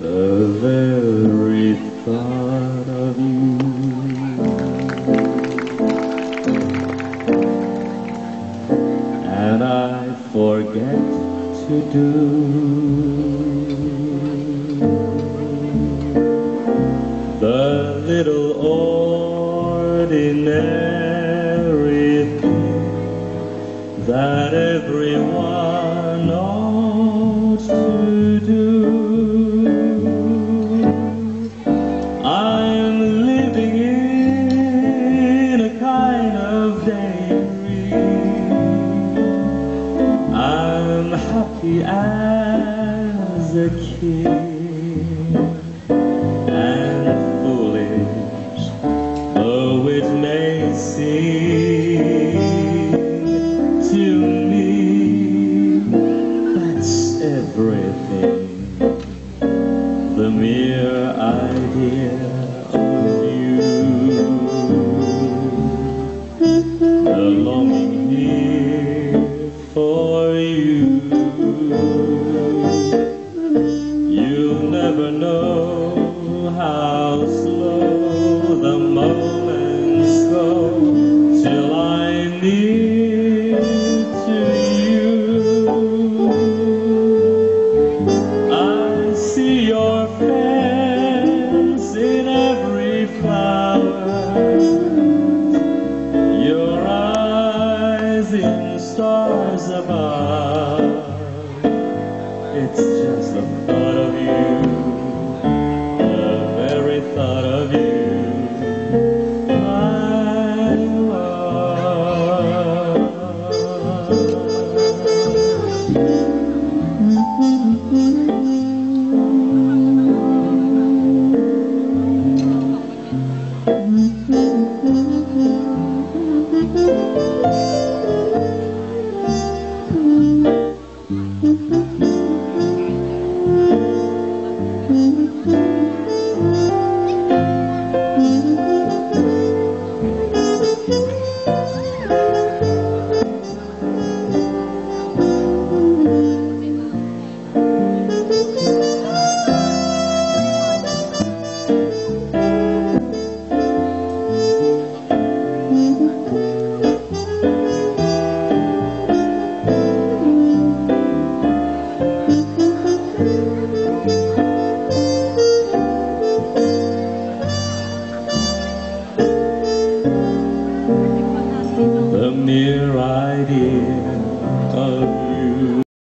The very thought of you. And I forget to do That everyone ought to do I'm living in a kind of daydream. I'm happy as a kid and foolish, though it may seem everything the mere idea of you, the longing here for you. You'll never know stars above. It's just the thought of you, The mere idea of